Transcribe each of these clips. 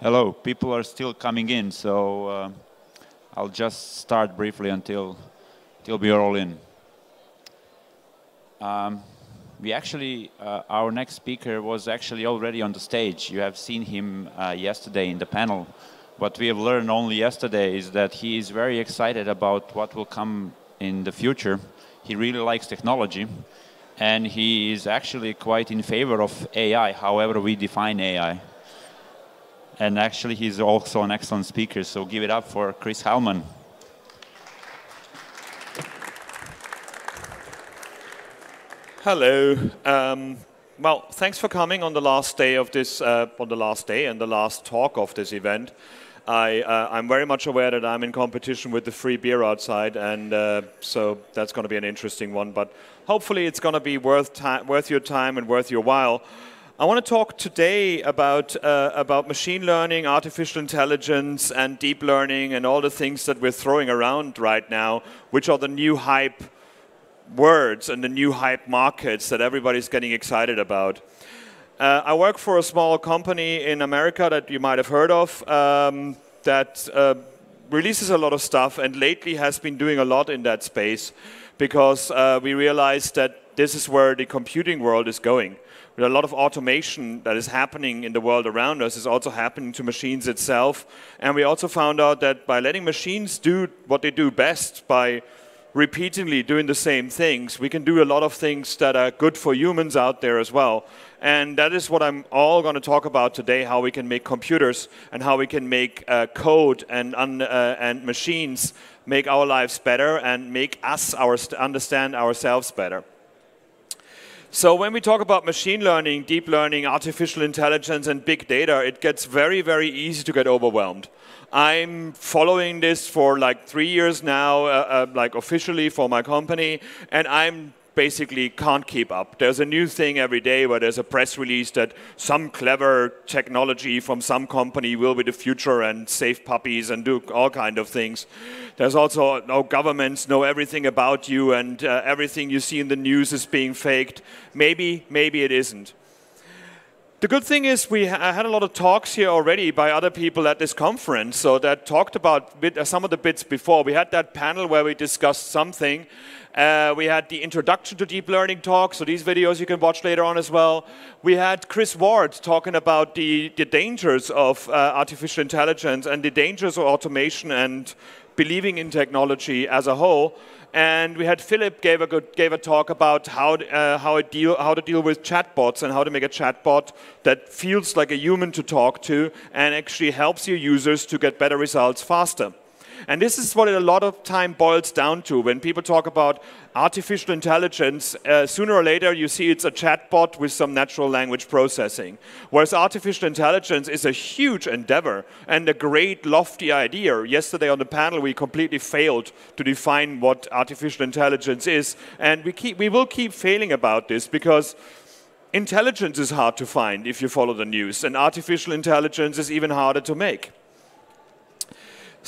Hello, people are still coming in, so uh, I'll just start briefly until, until we are all in. Um, we actually, uh, our next speaker was actually already on the stage. You have seen him uh, yesterday in the panel. What we have learned only yesterday is that he is very excited about what will come in the future. He really likes technology, and he is actually quite in favor of AI, however we define AI. And actually, he's also an excellent speaker, so give it up for Chris Heilmann. Hello. Um, well, thanks for coming on the last day of this, uh, on the last day and the last talk of this event. I, uh, I'm very much aware that I'm in competition with the free beer outside, and uh, so that's going to be an interesting one. But hopefully, it's going to be worth, worth your time and worth your while. I want to talk today about, uh, about machine learning, artificial intelligence, and deep learning, and all the things that we're throwing around right now, which are the new hype words and the new hype markets that everybody's getting excited about. Uh, I work for a small company in America that you might have heard of um, that uh, releases a lot of stuff and lately has been doing a lot in that space because uh, we realized that this is where the computing world is going a lot of automation that is happening in the world around us is also happening to machines itself. And we also found out that by letting machines do what they do best, by repeatedly doing the same things, we can do a lot of things that are good for humans out there as well. And that is what I'm all going to talk about today, how we can make computers and how we can make uh, code and, uh, and machines make our lives better and make us our understand ourselves better. So when we talk about machine learning, deep learning, artificial intelligence, and big data, it gets very, very easy to get overwhelmed. I'm following this for like three years now, uh, uh, like officially for my company, and I'm basically can't keep up. There's a new thing every day where there's a press release that some clever technology from some company will be the future and save puppies and do all kind of things. There's also no governments know everything about you and uh, everything you see in the news is being faked. Maybe, maybe it isn't. The good thing is we ha had a lot of talks here already by other people at this conference, so that talked about bit, uh, some of the bits before. We had that panel where we discussed something, uh, we had the introduction to deep learning talk, so these videos you can watch later on as well. We had Chris Ward talking about the, the dangers of uh, artificial intelligence and the dangers of automation and believing in technology as a whole. And we had Philip gave a, good, gave a talk about how, uh, how, deal, how to deal with chatbots and how to make a chatbot that feels like a human to talk to and actually helps your users to get better results faster. And this is what it a lot of time boils down to. When people talk about artificial intelligence, uh, sooner or later you see it's a chatbot with some natural language processing. Whereas artificial intelligence is a huge endeavor and a great lofty idea. Yesterday on the panel we completely failed to define what artificial intelligence is. And we, keep, we will keep failing about this because intelligence is hard to find if you follow the news. And artificial intelligence is even harder to make.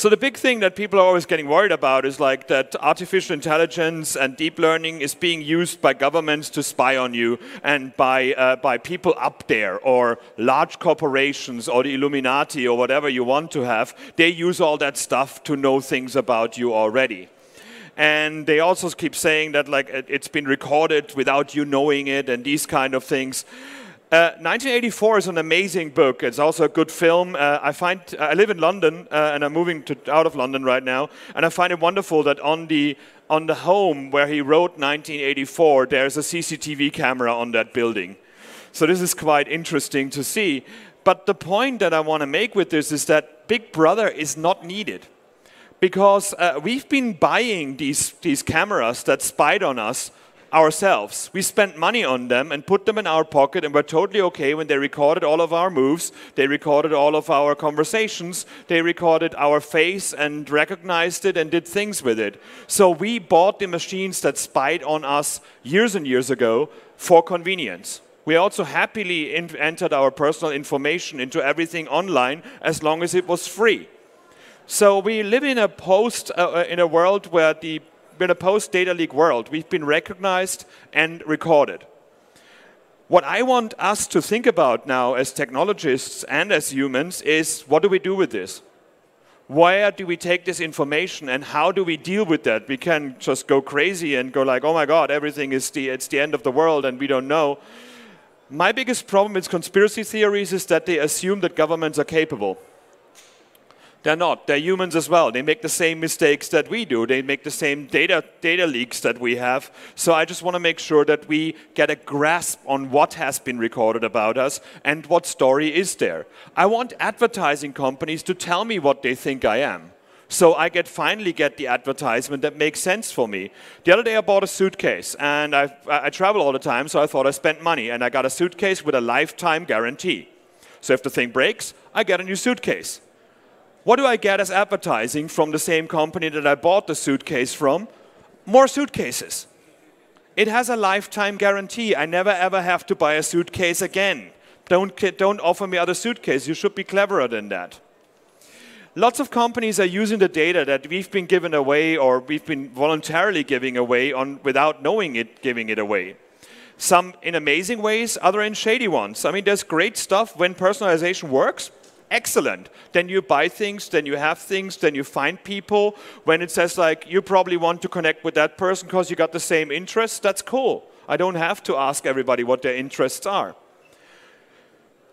So the big thing that people are always getting worried about is like that artificial intelligence and deep learning is being used by governments to spy on you and by, uh, by people up there or large corporations or the Illuminati or whatever you want to have. They use all that stuff to know things about you already. And they also keep saying that like it's been recorded without you knowing it and these kind of things. 1984 uh, is an amazing book. It's also a good film. Uh, I find I live in London uh, and I'm moving to, out of London right now, and I find it wonderful that on the on the home where he wrote 1984, there's a CCTV camera on that building. So this is quite interesting to see. But the point that I want to make with this is that Big Brother is not needed because uh, we've been buying these, these cameras that spied on us ourselves. We spent money on them and put them in our pocket and were totally okay when they recorded all of our moves, they recorded all of our conversations, they recorded our face and recognized it and did things with it. So we bought the machines that spied on us years and years ago for convenience. We also happily entered our personal information into everything online as long as it was free. So we live in a post uh, uh in a world where the in a post-data leak world, we've been recognized and recorded. What I want us to think about now as technologists and as humans is what do we do with this? Where do we take this information and how do we deal with that? We can just go crazy and go like, oh my God, everything is the, it's the end of the world and we don't know. My biggest problem with conspiracy theories is that they assume that governments are capable. They're not. They're humans as well. They make the same mistakes that we do. They make the same data, data leaks that we have. So I just want to make sure that we get a grasp on what has been recorded about us and what story is there. I want advertising companies to tell me what they think I am. So I get finally get the advertisement that makes sense for me. The other day I bought a suitcase and I, I travel all the time, so I thought I spent money and I got a suitcase with a lifetime guarantee. So if the thing breaks, I get a new suitcase. What do I get as advertising from the same company that I bought the suitcase from? More suitcases. It has a lifetime guarantee. I never ever have to buy a suitcase again. Don't, don't offer me other suitcases. You should be cleverer than that. Lots of companies are using the data that we've been given away or we've been voluntarily giving away on, without knowing it, giving it away. Some in amazing ways, other in shady ones. I mean, there's great stuff when personalization works excellent. Then you buy things, then you have things, then you find people. When it says like, you probably want to connect with that person because you got the same interests, that's cool. I don't have to ask everybody what their interests are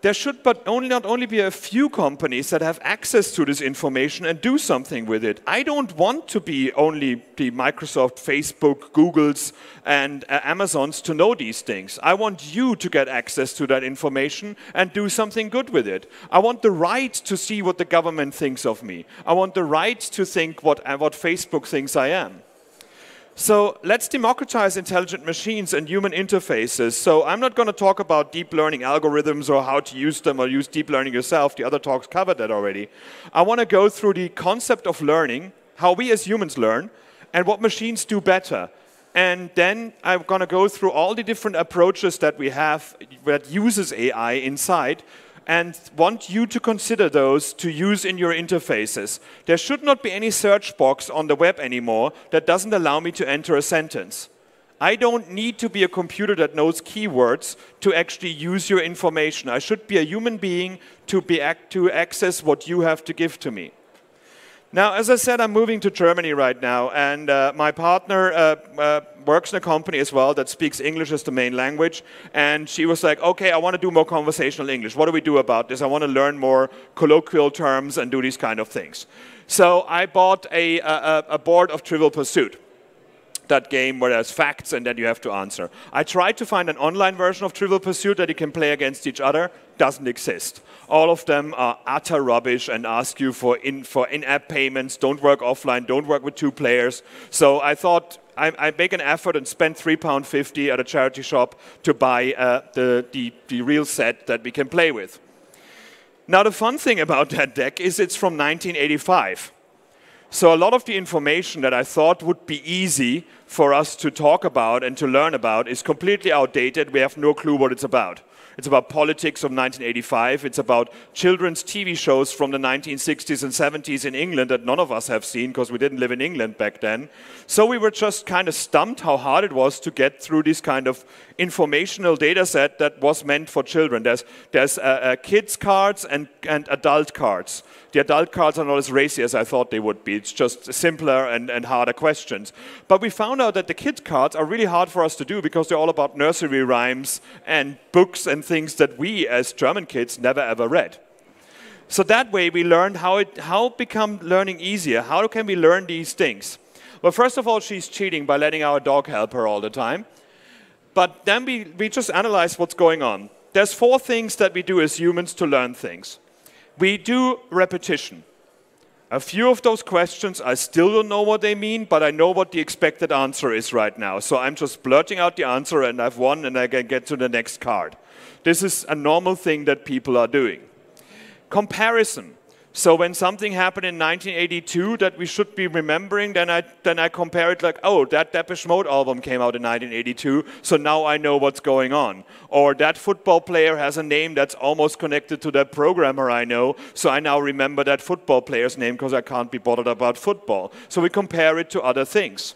there should but only not only be a few companies that have access to this information and do something with it. I don't want to be only the Microsoft, Facebook, Googles, and uh, Amazons to know these things. I want you to get access to that information and do something good with it. I want the right to see what the government thinks of me. I want the right to think what, uh, what Facebook thinks I am. So let's democratize intelligent machines and human interfaces. So I'm not going to talk about deep learning algorithms or how to use them or use deep learning yourself. The other talks covered that already. I want to go through the concept of learning, how we as humans learn, and what machines do better. And then I'm going to go through all the different approaches that we have that uses AI inside and want you to consider those to use in your interfaces. There should not be any search box on the web anymore that doesn't allow me to enter a sentence. I don't need to be a computer that knows keywords to actually use your information. I should be a human being to, be to access what you have to give to me. Now, as I said, I'm moving to Germany right now, and uh, my partner uh, uh, works in a company as well that speaks English as the main language. And she was like, okay, I want to do more conversational English. What do we do about this? I want to learn more colloquial terms and do these kind of things. So I bought a, a, a board of Trivial Pursuit that game where there's facts and then you have to answer. I tried to find an online version of Trivial Pursuit that you can play against each other. Doesn't exist all of them are utter rubbish and ask you for in for in-app payments, don't work offline, don't work with two players. So I thought I, I make an effort and spend three pound fifty at a charity shop to buy uh, the, the the real set that we can play with. Now the fun thing about that deck is it's from 1985. So a lot of the information that I thought would be easy for us to talk about and to learn about is completely outdated. We have no clue what it's about. It's about politics of 1985. It's about children's TV shows from the 1960s and 70s in England that none of us have seen because we didn't live in England back then. So we were just kind of stumped how hard it was to get through this kind of informational data set that was meant for children. There's, there's uh, uh, kids cards and, and adult cards. The adult cards are not as racy as I thought they would be. It's just simpler and, and harder questions. But we found out that the kid cards are really hard for us to do because they're all about nursery rhymes and books and things that we as German kids never ever read. So that way we learned how it how become learning easier. How can we learn these things? Well, first of all, she's cheating by letting our dog help her all the time. But then we, we just analyze what's going on. There's four things that we do as humans to learn things. We do repetition. A few of those questions, I still don't know what they mean, but I know what the expected answer is right now. So I'm just blurting out the answer and I've won and I can get to the next card. This is a normal thing that people are doing. Comparison. So when something happened in 1982 that we should be remembering, then I, then I compare it like, oh, that Depeche Mode album came out in 1982, so now I know what's going on. Or that football player has a name that's almost connected to that programmer I know, so I now remember that football player's name because I can't be bothered about football. So we compare it to other things.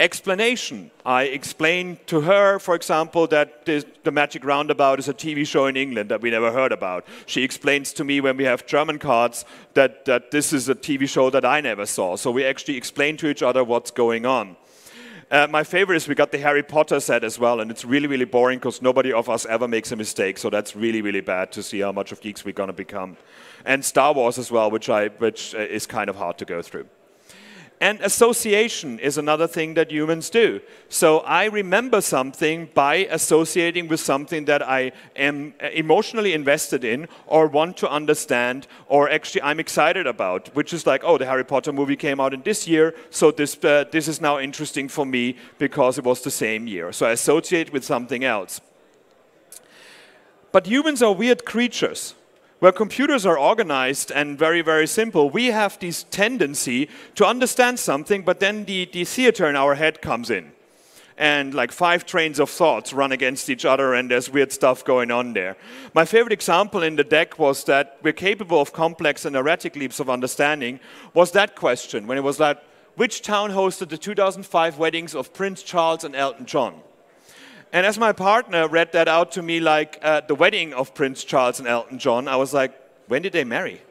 Explanation. I explain to her, for example, that this, the Magic Roundabout is a TV show in England that we never heard about. She explains to me when we have German cards that, that this is a TV show that I never saw. So we actually explain to each other what's going on. Uh, my favorite is we got the Harry Potter set as well, and it's really, really boring because nobody of us ever makes a mistake. So that's really, really bad to see how much of geeks we're going to become. And Star Wars as well, which, I, which uh, is kind of hard to go through. And association is another thing that humans do. So I remember something by associating with something that I am emotionally invested in or want to understand or actually I'm excited about, which is like, oh, the Harry Potter movie came out in this year, so this, uh, this is now interesting for me because it was the same year. So I associate with something else. But humans are weird creatures where computers are organized and very, very simple, we have this tendency to understand something, but then the, the theater in our head comes in. And like five trains of thoughts run against each other, and there's weird stuff going on there. My favorite example in the deck was that we're capable of complex and erratic leaps of understanding, was that question when it was like, which town hosted the 2005 weddings of Prince Charles and Elton John? And as my partner read that out to me, like uh, the wedding of Prince Charles and Elton John, I was like, when did they marry?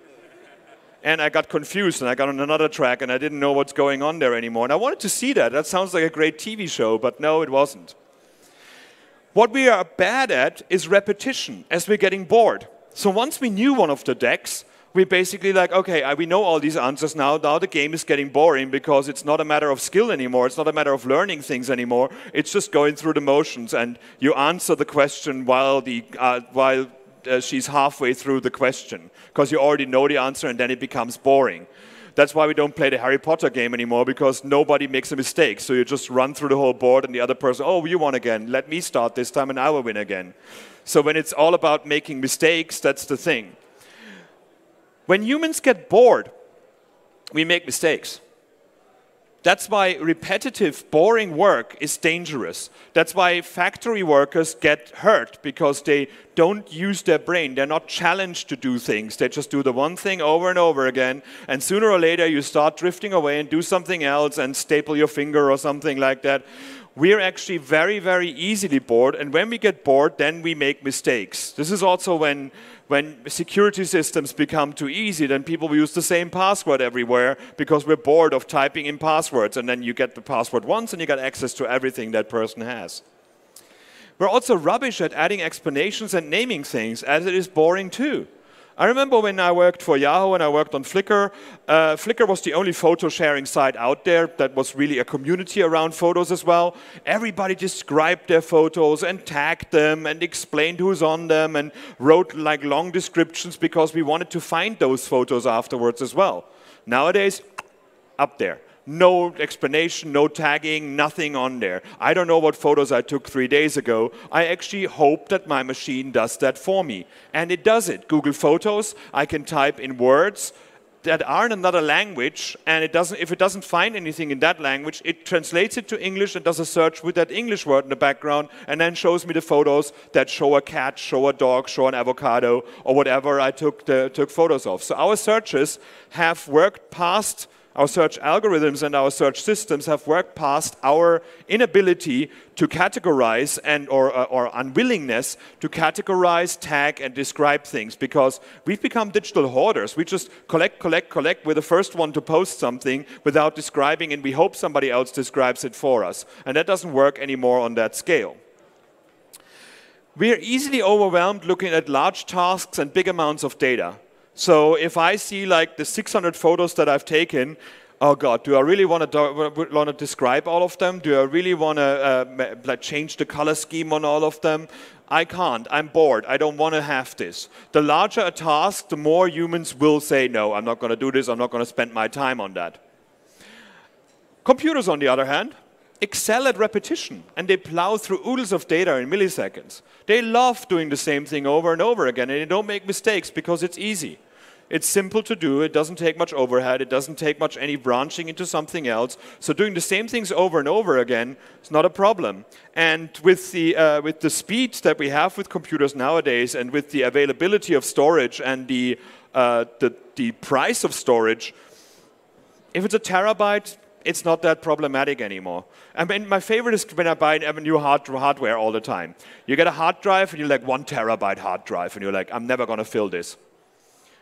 And I got confused and I got on another track and I didn't know what's going on there anymore. And I wanted to see that. That sounds like a great TV show, but no, it wasn't. What we are bad at is repetition as we're getting bored. So once we knew one of the decks, we basically like, okay, we know all these answers now. Now the game is getting boring because it's not a matter of skill anymore. It's not a matter of learning things anymore. It's just going through the motions, and you answer the question while the uh, while uh, she's halfway through the question because you already know the answer, and then it becomes boring. That's why we don't play the Harry Potter game anymore because nobody makes a mistake. So you just run through the whole board, and the other person, oh, you won again. Let me start this time, and I will win again. So when it's all about making mistakes, that's the thing. When humans get bored, we make mistakes. That's why repetitive, boring work is dangerous. That's why factory workers get hurt because they don't use their brain. They're not challenged to do things. They just do the one thing over and over again. And sooner or later, you start drifting away and do something else and staple your finger or something like that. We're actually very, very easily bored. And when we get bored, then we make mistakes. This is also when when security systems become too easy, then people use the same password everywhere because we're bored of typing in passwords. And then you get the password once and you get access to everything that person has. We're also rubbish at adding explanations and naming things, as it is boring too. I remember when I worked for Yahoo and I worked on Flickr, uh, Flickr was the only photo sharing site out there that was really a community around photos as well. Everybody described their photos and tagged them and explained who's on them and wrote like long descriptions because we wanted to find those photos afterwards as well. Nowadays, up there no explanation, no tagging, nothing on there. I don't know what photos I took three days ago. I actually hope that my machine does that for me. And it does it. Google Photos, I can type in words that are in another language, and it doesn't, if it doesn't find anything in that language, it translates it to English and does a search with that English word in the background, and then shows me the photos that show a cat, show a dog, show an avocado, or whatever I took, the, took photos of. So our searches have worked past our search algorithms and our search systems have worked past our inability to categorize and or, uh, or unwillingness to categorize, tag, and describe things because we've become digital hoarders. We just collect, collect, collect. We're the first one to post something without describing, and we hope somebody else describes it for us. And that doesn't work anymore on that scale. We are easily overwhelmed looking at large tasks and big amounts of data. So if I see like the 600 photos that I've taken, oh God, do I really want to, want to describe all of them? Do I really want to uh, change the color scheme on all of them? I can't. I'm bored. I don't want to have this. The larger a task, the more humans will say, no, I'm not going to do this. I'm not going to spend my time on that. Computers, on the other hand, excel at repetition and they plow through oodles of data in milliseconds. They love doing the same thing over and over again and they don't make mistakes because it's easy. It's simple to do. It doesn't take much overhead. It doesn't take much any branching into something else. So doing the same things over and over again is not a problem. And with the, uh, with the speed that we have with computers nowadays and with the availability of storage and the, uh, the, the price of storage, if it's a terabyte, it's not that problematic anymore. I mean, my favorite is when I buy new hard hardware all the time. You get a hard drive and you're like one terabyte hard drive, and you're like, I'm never gonna fill this.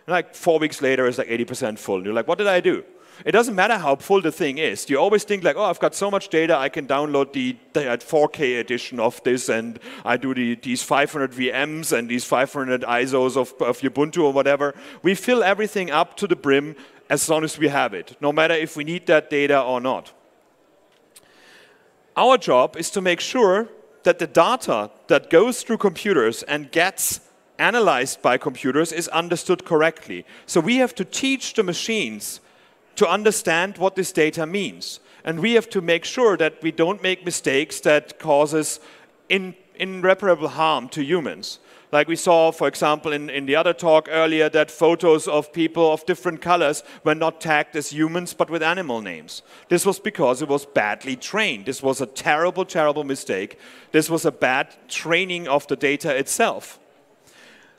And like four weeks later, it's like 80% full. And you're like, what did I do? It doesn't matter how full the thing is. You always think like, oh, I've got so much data, I can download the, the 4K edition of this, and I do the, these 500 VMs and these 500 ISOs of, of Ubuntu or whatever. We fill everything up to the brim as long as we have it, no matter if we need that data or not. Our job is to make sure that the data that goes through computers and gets analyzed by computers is understood correctly. So we have to teach the machines to understand what this data means. And we have to make sure that we don't make mistakes that causes in, irreparable harm to humans. Like we saw, for example, in, in the other talk earlier, that photos of people of different colors were not tagged as humans, but with animal names. This was because it was badly trained. This was a terrible, terrible mistake. This was a bad training of the data itself.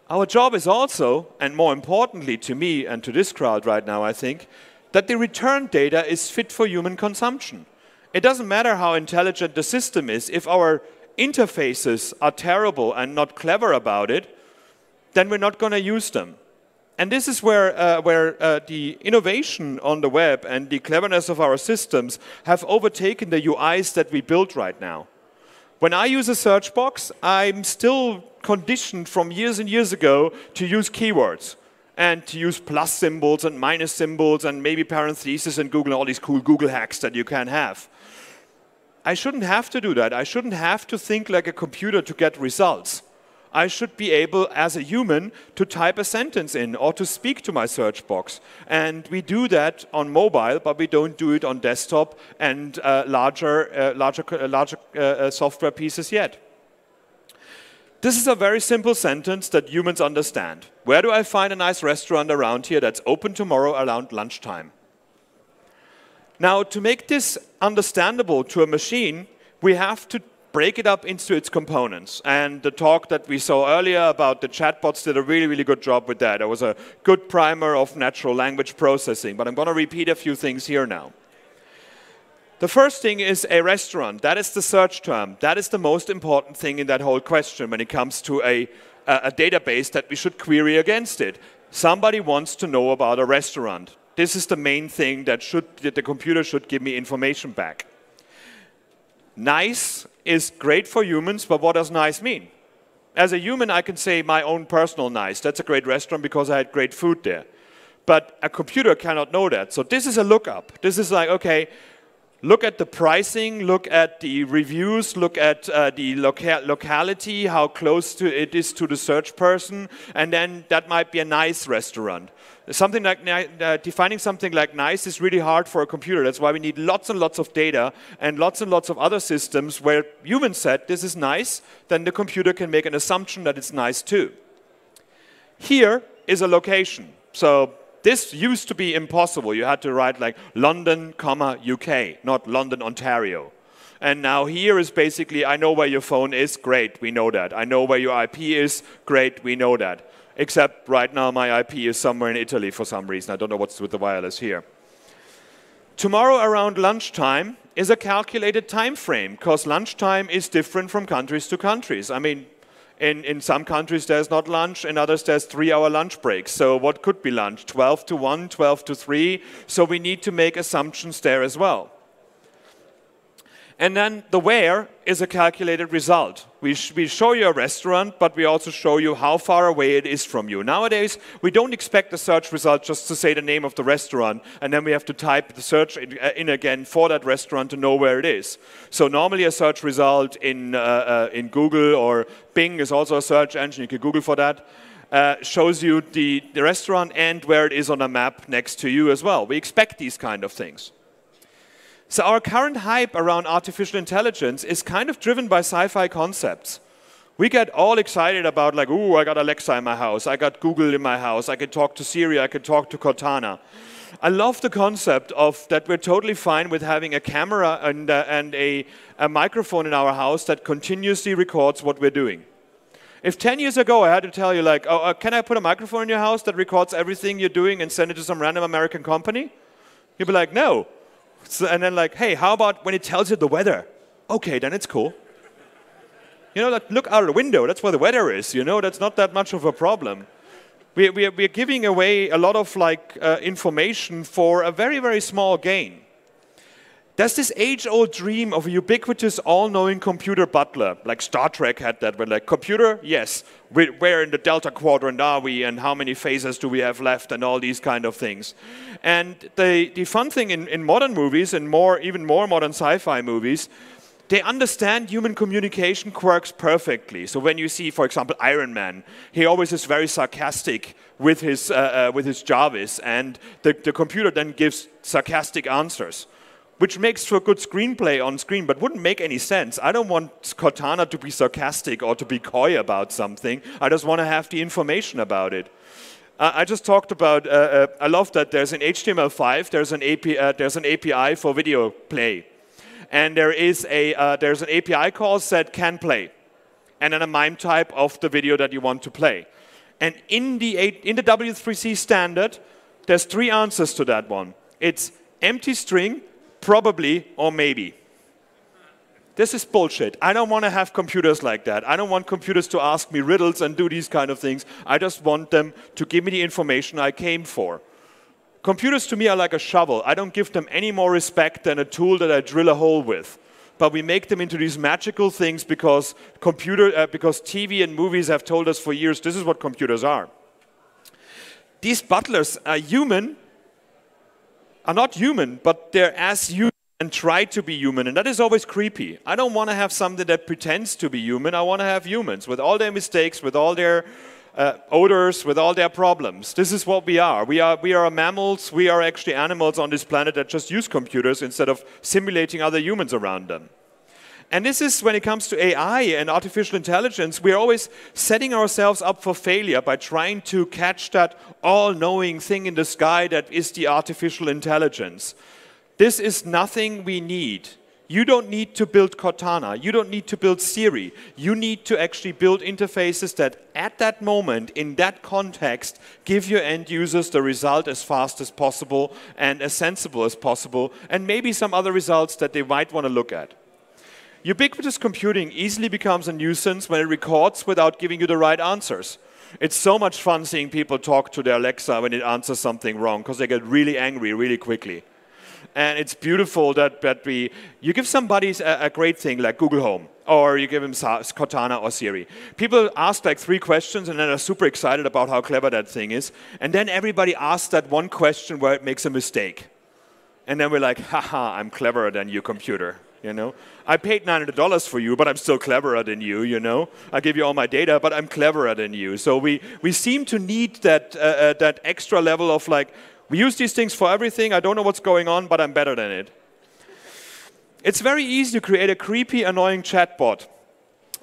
Our job is also, and more importantly to me and to this crowd right now, I think, that the return data is fit for human consumption. It doesn't matter how intelligent the system is, if our interfaces are terrible and not clever about it, then we're not going to use them. And this is where, uh, where uh, the innovation on the web and the cleverness of our systems have overtaken the UIs that we build right now. When I use a search box, I'm still conditioned from years and years ago to use keywords and to use plus symbols and minus symbols and maybe parentheses and Google and all these cool Google hacks that you can have. I shouldn't have to do that. I shouldn't have to think like a computer to get results. I should be able, as a human, to type a sentence in or to speak to my search box. And we do that on mobile, but we don't do it on desktop and uh, larger, uh, larger, uh, larger uh, uh, software pieces yet. This is a very simple sentence that humans understand. Where do I find a nice restaurant around here that's open tomorrow around lunchtime? Now, to make this understandable to a machine, we have to break it up into its components. And the talk that we saw earlier about the chatbots did a really, really good job with that. It was a good primer of natural language processing, but I'm going to repeat a few things here now. The first thing is a restaurant. That is the search term. That is the most important thing in that whole question when it comes to a, a, database that we should query against it. Somebody wants to know about a restaurant. This is the main thing that, should, that the computer should give me information back. Nice is great for humans, but what does nice mean? As a human, I can say my own personal nice. That's a great restaurant because I had great food there. But a computer cannot know that. So this is a lookup. This is like, okay, look at the pricing, look at the reviews, look at uh, the loca locality, how close to it is to the search person, and then that might be a nice restaurant. Something like uh, defining something like nice is really hard for a computer. That's why we need lots and lots of data and lots and lots of other systems where humans said this is nice, then the computer can make an assumption that it's nice too. Here is a location. So this used to be impossible. You had to write like London, comma, UK, not London, Ontario. And now here is basically, I know where your phone is, great, we know that. I know where your IP is, great, we know that. Except right now my IP is somewhere in Italy for some reason. I don't know what's with the wireless here. Tomorrow around lunchtime is a calculated time frame because lunchtime is different from countries to countries. I mean, in, in some countries, there's not lunch. In others, there's three-hour lunch breaks. So what could be lunch? 12 to 1, 12 to 3. So we need to make assumptions there as well. And then the where is a calculated result. We, sh we show you a restaurant, but we also show you how far away it is from you. Nowadays, we don't expect the search result just to say the name of the restaurant, and then we have to type the search in, uh, in again for that restaurant to know where it is. So normally a search result in, uh, uh, in Google or Bing is also a search engine, you can Google for that. Uh, shows you the, the restaurant and where it is on a map next to you as well. We expect these kind of things. So our current hype around artificial intelligence is kind of driven by sci-fi concepts. We get all excited about like, ooh, I got Alexa in my house, I got Google in my house, I can talk to Siri, I can talk to Cortana. I love the concept of that we're totally fine with having a camera and, uh, and a, a microphone in our house that continuously records what we're doing. If 10 years ago I had to tell you like, oh, uh, can I put a microphone in your house that records everything you're doing and send it to some random American company? You'd be like, no, So, and then like, hey, how about when it tells you the weather? Okay, then it's cool. You know, like, look out of the window. That's where the weather is. You know, that's not that much of a problem. We, we, we're giving away a lot of like uh, information for a very, very small gain. There's this age-old dream of a ubiquitous, all-knowing computer butler, like Star Trek had that, where like, computer, yes, where in the Delta Quadrant are we, and how many phases do we have left, and all these kind of things. And the, the fun thing in, in modern movies, and more, even more modern sci-fi movies, they understand human communication quirks perfectly. So when you see, for example, Iron Man, he always is very sarcastic with his, uh, uh, with his Jarvis, and the, the computer then gives sarcastic answers which makes for a good screenplay on screen, but wouldn't make any sense. I don't want Cortana to be sarcastic or to be coy about something. I just want to have the information about it. Uh, I just talked about, uh, uh, I love that there's an HTML5, there's an, AP, uh, there's an API for video play. And there is a, uh, there's an API call set can play. And then a MIME type of the video that you want to play. And in the, in the W3C standard, there's three answers to that one. It's empty string, probably, or maybe. This is bullshit. I don't want to have computers like that. I don't want computers to ask me riddles and do these kind of things. I just want them to give me the information I came for. Computers to me are like a shovel. I don't give them any more respect than a tool that I drill a hole with. But we make them into these magical things because computer, uh, because TV and movies have told us for years this is what computers are. These butlers are human, are not human, but they're as human and try to be human. And that is always creepy. I don't want to have something that pretends to be human. I want to have humans with all their mistakes, with all their uh, odors, with all their problems. This is what we are. We are we are mammals. We are actually animals on this planet that just use computers instead of simulating other humans around them. And this is when it comes to AI and artificial intelligence, we're always setting ourselves up for failure by trying to catch that all knowing thing in the sky that is the artificial intelligence. This is nothing we need. You don't need to build Cortana. You don't need to build Siri. You need to actually build interfaces that, at that moment, in that context, give your end users the result as fast as possible and as sensible as possible, and maybe some other results that they might want to look at. Ubiquitous computing easily becomes a nuisance when it records without giving you the right answers. It's so much fun seeing people talk to their Alexa when it answers something wrong because they get really angry really quickly. And it's beautiful that, that we, you give somebody a, a great thing like Google Home, or you give them Cortana or Siri. People ask like three questions and then are super excited about how clever that thing is. And then everybody asks that one question where it makes a mistake. And then we're like, haha, I'm cleverer than your computer you know. I paid $900 for you, but I'm still cleverer than you, you know. I give you all my data, but I'm cleverer than you. So we, we seem to need that, uh, uh, that extra level of like, we use these things for everything, I don't know what's going on, but I'm better than it. It's very easy to create a creepy, annoying chatbot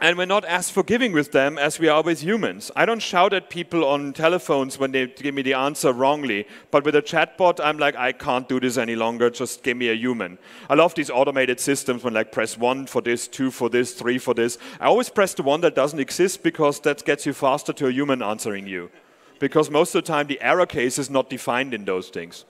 and we're not as forgiving with them as we are with humans. I don't shout at people on telephones when they give me the answer wrongly, but with a chatbot, I'm like, I can't do this any longer, just give me a human. I love these automated systems when like press one for this, two for this, three for this. I always press the one that doesn't exist because that gets you faster to a human answering you. Because most of the time the error case is not defined in those things.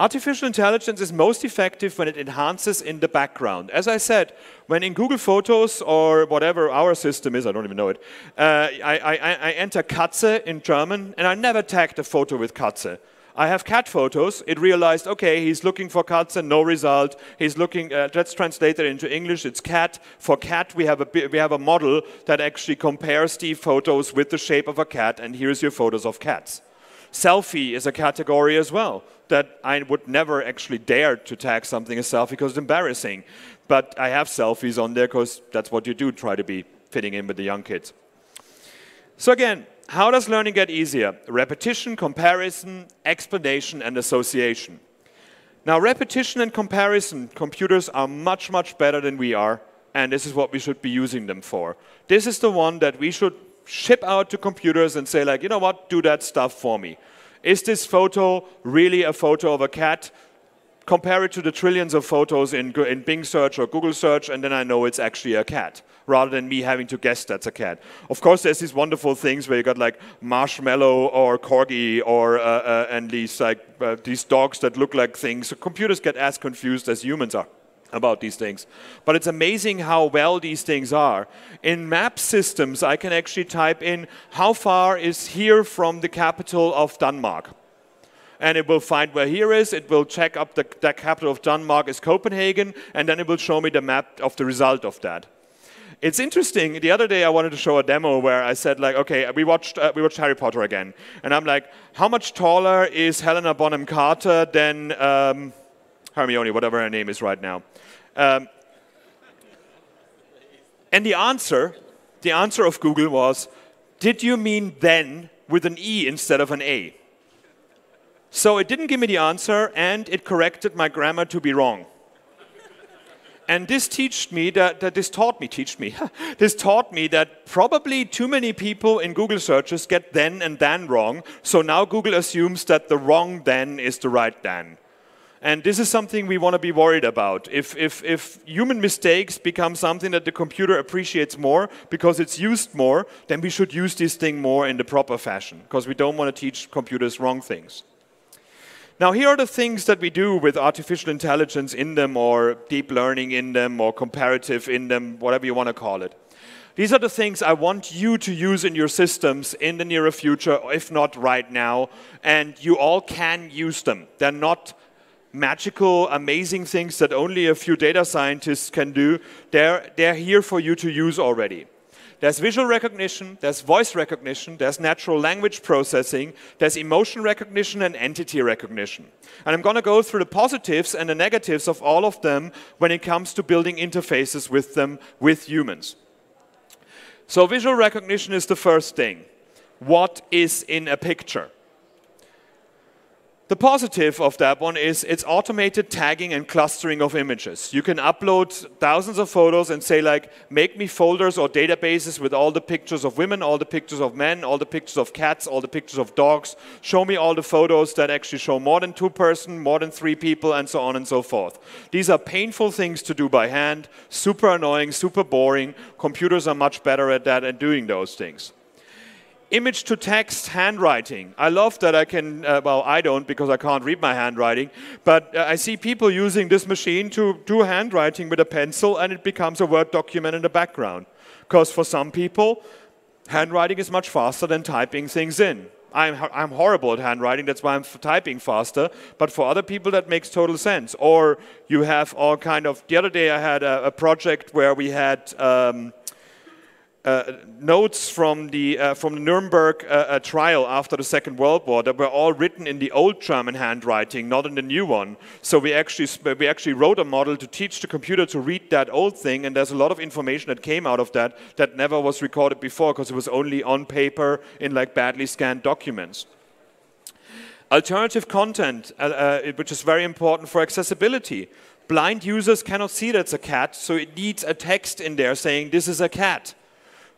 Artificial intelligence is most effective when it enhances in the background. As I said, when in Google Photos or whatever our system is, I don't even know it, uh, I, I, I, enter Katze in German and I never tagged a photo with Katze. I have cat photos. It realized, okay, he's looking for Katze, no result. He's looking, uh, let's translate it into English. It's cat. For cat, we have, a, we have a model that actually compares the photos with the shape of a cat, and here's your photos of cats. Selfie is a category as well that I would never actually dare to tag something as selfie because it's embarrassing. But I have selfies on there because that's what you do, try to be fitting in with the young kids. So again, how does learning get easier? Repetition, comparison, explanation, and association. Now, repetition and comparison, computers are much, much better than we are, and this is what we should be using them for. This is the one that we should ship out to computers and say like, you know what, do that stuff for me. Is this photo really a photo of a cat? compare it to the trillions of photos in, in Bing search or Google search, and then I know it's actually a cat, rather than me having to guess that's a cat. Of course, there's these wonderful things where you got like marshmallow or corgi or uh, uh, and these like uh, these dogs that look like things. So computers get as confused as humans are about these things. But it's amazing how well these things are. In map systems, I can actually type in how far is here from the capital of Denmark and it will find where here is. It will check up the, the capital of Denmark is Copenhagen, and then it will show me the map of the result of that. It's interesting. The other day, I wanted to show a demo where I said, like, okay, we watched uh, we watched Harry Potter again, and I'm like, how much taller is Helena Bonham Carter than um, Hermione, whatever her name is right now? Um, and the answer, the answer of Google was, did you mean then with an E instead of an A? So it didn't give me the answer, and it corrected my grammar to be wrong. And this taught me that, that this taught me, teach me, this taught me that probably too many people in Google searches get then and then wrong. So now Google assumes that the wrong then is the right then. And this is something we want to be worried about. If, if, if human mistakes become something that the computer appreciates more because it's used more, then we should use this thing more in the proper fashion because we don't want to teach computers wrong things. Now, here are the things that we do with artificial intelligence in them, or deep learning in them, or comparative in them, whatever you want to call it. These are the things I want you to use in your systems in the near future, if not right now, and you all can use them. They're not magical, amazing things that only a few data scientists can do. They're, they're here for you to use already. There's visual recognition, there's voice recognition, there's natural language processing, there's emotion recognition and entity recognition. And I'm going to go through the positives and the negatives of all of them when it comes to building interfaces with them with humans. So visual recognition is the first thing. What is in a picture? The positive of that one is it's automated tagging and clustering of images. You can upload thousands of photos and say like, make me folders or databases with all the pictures of women, all the pictures of men, all the pictures of cats, all the pictures of dogs. Show me all the photos that actually show more than two person, more than three people, and so on and so forth. These are painful things to do by hand, super annoying, super boring. Computers are much better at that and doing those things image to text handwriting. I love that I can, uh, well, I don't because I can't read my handwriting, but uh, I see people using this machine to do handwriting with a pencil and it becomes a Word document in the background. Because for some people, handwriting is much faster than typing things in. I'm, I'm horrible at handwriting, that's why I'm typing faster. But for other people, that makes total sense. Or you have all kind of. The other day, I had a, a project where we had um, uh, notes from the, uh, from the Nuremberg uh, uh, trial after the Second World War that were all written in the old German handwriting, not in the new one. So we actually, we actually wrote a model to teach the computer to read that old thing, and there's a lot of information that came out of that that never was recorded before because it was only on paper in like badly scanned documents. Alternative content, uh, uh, which is very important for accessibility. Blind users cannot see that it's a cat, so it needs a text in there saying this is a cat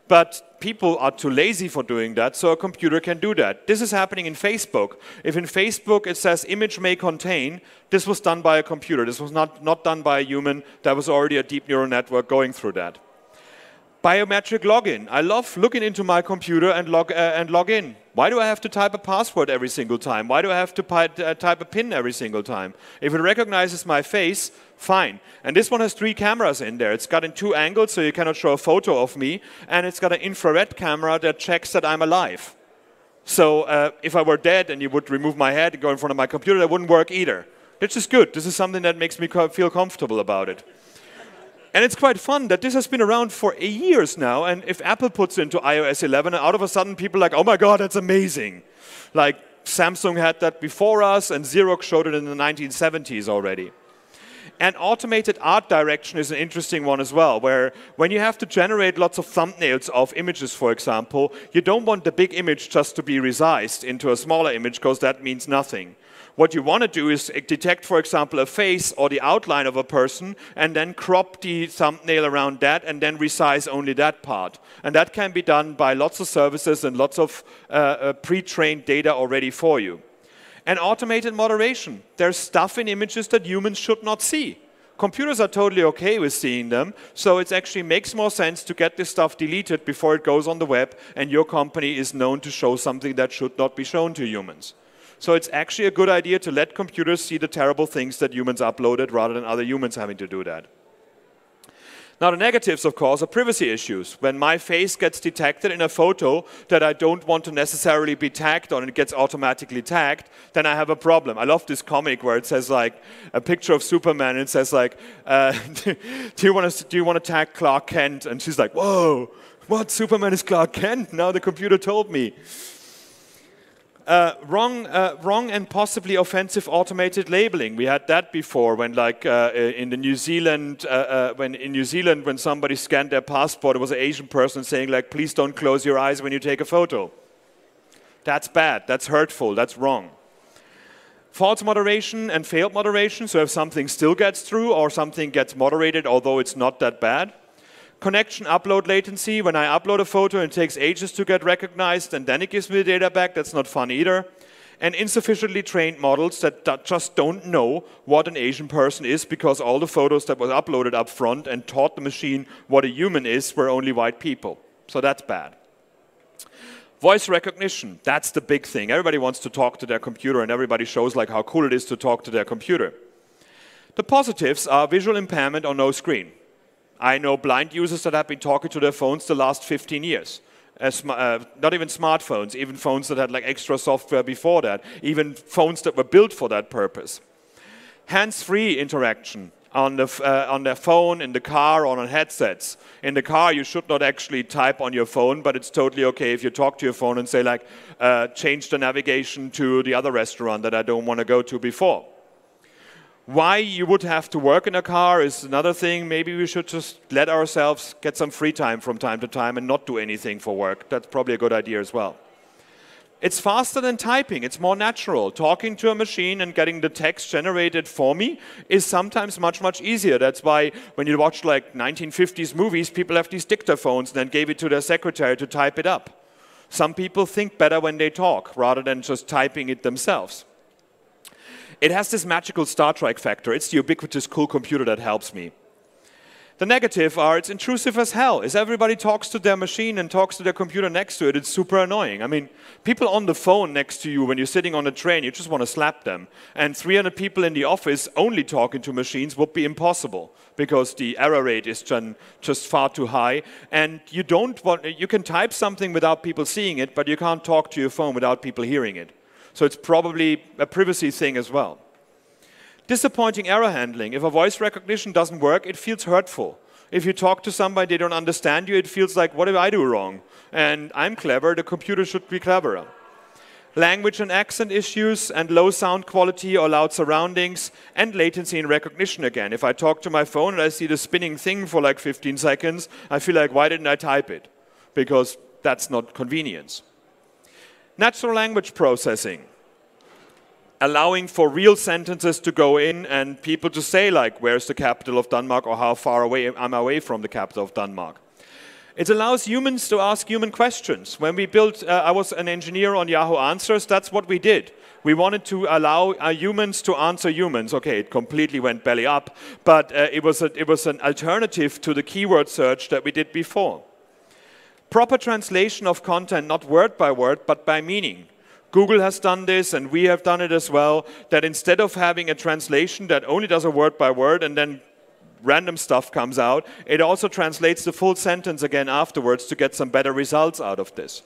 but people are too lazy for doing that, so a computer can do that. This is happening in Facebook. If in Facebook it says image may contain, this was done by a computer. This was not, not done by a human. That was already a deep neural network going through that. Biometric login. I love looking into my computer and log, uh, and log in. Why do I have to type a password every single time? Why do I have to uh, type a PIN every single time? If it recognizes my face, fine. And this one has three cameras in there. It's got in two angles, so you cannot show a photo of me, and it's got an infrared camera that checks that I'm alive. So uh, if I were dead and you would remove my head and go in front of my computer, that wouldn't work either. This is good. This is something that makes me feel comfortable about it. And it's quite fun that this has been around for years now. And if Apple puts into iOS 11, out of a sudden people are like, oh my God, that's amazing. Like Samsung had that before us, and Xerox showed it in the 1970s already. And automated art direction is an interesting one as well, where when you have to generate lots of thumbnails of images, for example, you don't want the big image just to be resized into a smaller image because that means nothing. What you want to do is detect, for example, a face or the outline of a person and then crop the thumbnail around that and then resize only that part. And that can be done by lots of services and lots of uh, uh, pre-trained data already for you. And automated moderation. There's stuff in images that humans should not see. Computers are totally okay with seeing them, so it actually makes more sense to get this stuff deleted before it goes on the web and your company is known to show something that should not be shown to humans. So it's actually a good idea to let computers see the terrible things that humans uploaded rather than other humans having to do that. Now the negatives, of course, are privacy issues. When my face gets detected in a photo that I don't want to necessarily be tagged on and it gets automatically tagged, then I have a problem. I love this comic where it says like a picture of Superman and it says like, uh, do you want to do you want to tag Clark Kent? And she's like, whoa, what? Superman is Clark Kent? Now the computer told me. Uh, wrong, uh, wrong and possibly offensive automated labeling. We had that before when, like, uh, uh in the New Zealand, uh, uh, when in New Zealand, when somebody scanned their passport, it was an Asian person saying, like, "Please don't close your eyes when you take a photo." That's bad. That's hurtful. That's wrong. False moderation and failed moderation. So if something still gets through or something gets moderated, although it's not that bad connection upload latency. When I upload a photo, it takes ages to get recognized, and then it gives me the data back. That's not fun either. And insufficiently trained models that, that just don't know what an Asian person is because all the photos that were uploaded up front and taught the machine what a human is were only white people. So that's bad. Voice recognition, that's the big thing. Everybody wants to talk to their computer and everybody shows like how cool it is to talk to their computer. The positives are visual impairment or no screen. I know blind users that have been talking to their phones the last 15 years. Uh, not even smartphones, even phones that had like extra software before that, even phones that were built for that purpose. Hands-free interaction on, the, uh, on their phone, in the car, or on headsets. In the car, you should not actually type on your phone, but it's totally okay if you talk to your phone and say like, uh, change the navigation to the other restaurant that I don't want to go to before. Why you would have to work in a car is another thing. Maybe we should just let ourselves get some free time from time to time and not do anything for work. That's probably a good idea as well. It's faster than typing, it's more natural. Talking to a machine and getting the text generated for me is sometimes much, much easier. That's why when you watch like 1950s movies, people have these dictaphones and then gave it to their secretary to type it up. Some people think better when they talk rather than just typing it themselves. It has this magical Star Trek factor. It's the ubiquitous cool computer that helps me. The negative are it's intrusive as hell. As everybody talks to their machine and talks to their computer next to it, it's super annoying. I mean, people on the phone next to you when you're sitting on a train, you just want to slap them. And 300 people in the office only talking to machines would be impossible because the error rate is just far too high. And you don't want, you can type something without people seeing it, but you can't talk to your phone without people hearing it. So it's probably a privacy thing as well. Disappointing error handling. If a voice recognition doesn't work, it feels hurtful. If you talk to somebody, they don't understand you, it feels like, what did I do wrong? And I'm clever, the computer should be cleverer. Language and accent issues and low sound quality or loud surroundings and latency in recognition again. If I talk to my phone and I see the spinning thing for like 15 seconds, I feel like, why didn't I type it? Because that's not convenience. Natural language processing, allowing for real sentences to go in and people to say like, where's the capital of Denmark or how far away am I away from the capital of Denmark. It allows humans to ask human questions. When we built, uh, I was an engineer on Yahoo Answers, that's what we did. We wanted to allow uh, humans to answer humans. Okay, it completely went belly up, but uh, it, was a, it was an alternative to the keyword search that we did before proper translation of content, not word by word, but by meaning. Google has done this, and we have done it as well, that instead of having a translation that only does a word by word and then random stuff comes out, it also translates the full sentence again afterwards to get some better results out of this.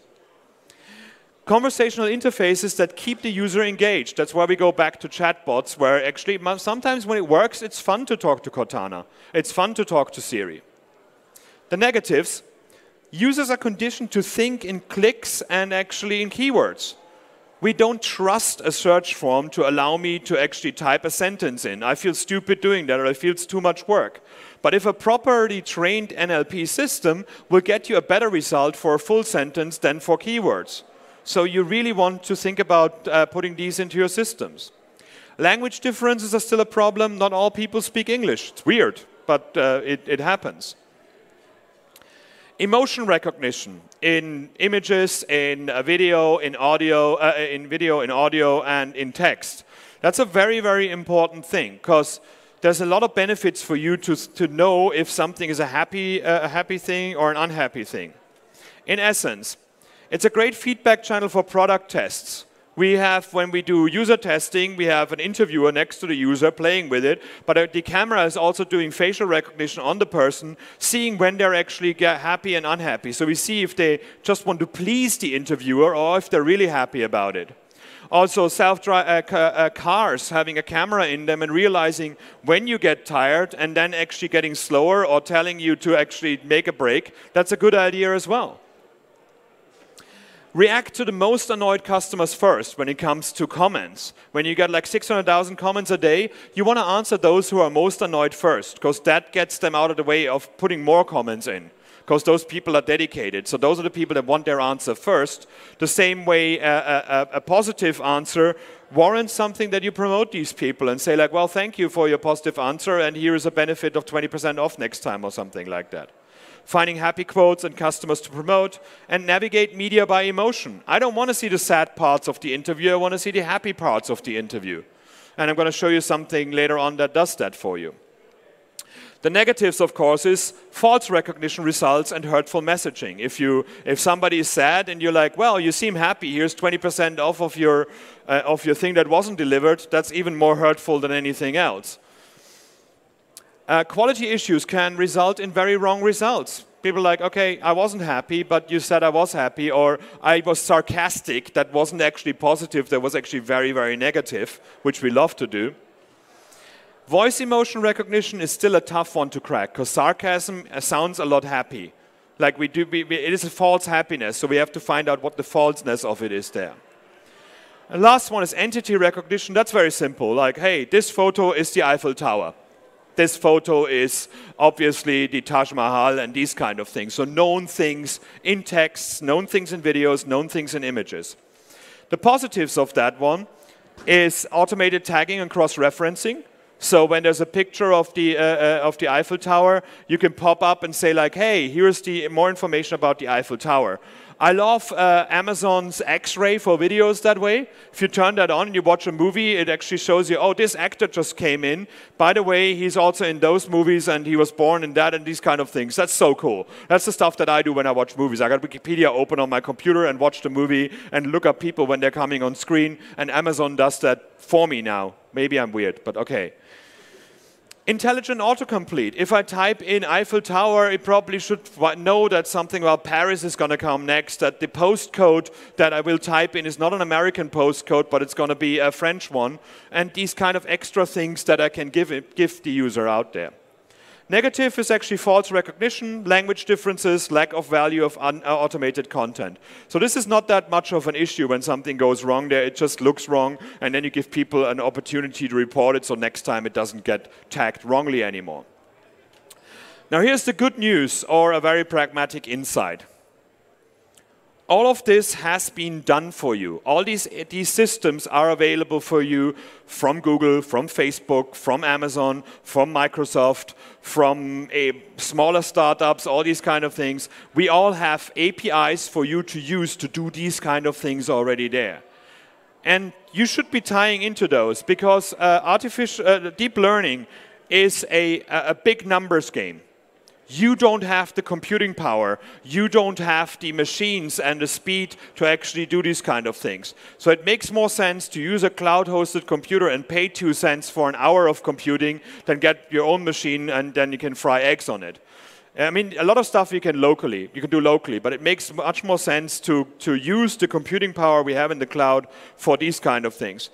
Conversational interfaces that keep the user engaged. That's why we go back to chatbots, where actually sometimes when it works, it's fun to talk to Cortana. It's fun to talk to Siri. The negatives, users are conditioned to think in clicks and actually in keywords. We don't trust a search form to allow me to actually type a sentence in. I feel stupid doing that or I feel it's too much work. But if a properly trained NLP system will get you a better result for a full sentence than for keywords. So you really want to think about uh, putting these into your systems. Language differences are still a problem. Not all people speak English. It's weird, but uh, it, it happens. Emotion recognition in images, in video, in audio, uh, in video, in audio, and in text. That's a very, very important thing because there's a lot of benefits for you to, to know if something is a happy, uh, a happy thing or an unhappy thing. In essence, it's a great feedback channel for product tests. We have, when we do user testing, we have an interviewer next to the user playing with it, but uh, the camera is also doing facial recognition on the person, seeing when they're actually happy and unhappy. So we see if they just want to please the interviewer or if they're really happy about it. Also, self-driving uh, uh, cars having a camera in them and realizing when you get tired and then actually getting slower or telling you to actually make a break, that's a good idea as well. React to the most annoyed customers first when it comes to comments. When you get like 600,000 comments a day, you want to answer those who are most annoyed first because that gets them out of the way of putting more comments in because those people are dedicated. So those are the people that want their answer first. The same way a, a, a, positive answer warrants something that you promote these people and say like, well, thank you for your positive answer and here is a benefit of 20% off next time or something like that. Finding happy quotes and customers to promote and navigate media by emotion. I don't want to see the sad parts of the interview, I want to see the happy parts of the interview. And I'm going to show you something later on that does that for you. The negatives, of course, is false recognition results and hurtful messaging. If, you, if somebody is sad and you're like, well, you seem happy, here's 20% off of your, uh, of your thing that wasn't delivered, that's even more hurtful than anything else. Uh, quality issues can result in very wrong results. People like, okay, I wasn't happy, but you said I was happy, or I was sarcastic, that wasn't actually positive, that was actually very, very negative, which we love to do. Voice emotion recognition is still a tough one to crack because sarcasm uh, sounds a lot happy. Like we do, we, we, it is a false happiness, so we have to find out what the falseness of it is there. And last one is entity recognition. That's very simple. Like, hey, this photo is the Eiffel Tower. This photo is obviously the Taj Mahal and these kind of things. So known things in texts, known things in videos, known things in images. The positives of that one is automated tagging and cross-referencing. So when there's a picture of the, uh, uh, of the Eiffel Tower, you can pop up and say like, hey, here's the more information about the Eiffel Tower. I love uh, Amazon's X-ray for videos that way. If you turn that on and you watch a movie, it actually shows you, oh, this actor just came in. By the way, he's also in those movies and he was born in that and these kind of things. That's so cool. That's the stuff that I do when I watch movies. I got Wikipedia open on my computer and watch the movie and look up people when they're coming on screen. And Amazon does that for me now. Maybe I'm weird, but okay. Intelligent autocomplete. If I type in Eiffel Tower, it probably should know that something about Paris is going to come next, that the postcode that I will type in is not an American postcode, but it's going to be a French one, and these kind of extra things that I can give, it, give the user out there. Negative is actually false recognition, language differences, lack of value of uh, automated content. So this is not that much of an issue when something goes wrong there. It just looks wrong, and then you give people an opportunity to report it so next time it doesn't get tagged wrongly anymore. Now here's the good news, or a very pragmatic insight all of this has been done for you. All these, these systems are available for you from Google, from Facebook, from Amazon, from Microsoft, from a smaller startups, all these kind of things. We all have APIs for you to use to do these kind of things already there. And you should be tying into those because uh, artificial, uh, deep learning is a, a big numbers game you don't have the computing power, you don't have the machines and the speed to actually do these kind of things. So it makes more sense to use a cloud-hosted computer and pay two cents for an hour of computing than get your own machine and then you can fry eggs on it. I mean, a lot of stuff you can locally, you can do locally, but it makes much more sense to, to use the computing power we have in the cloud for these kind of things.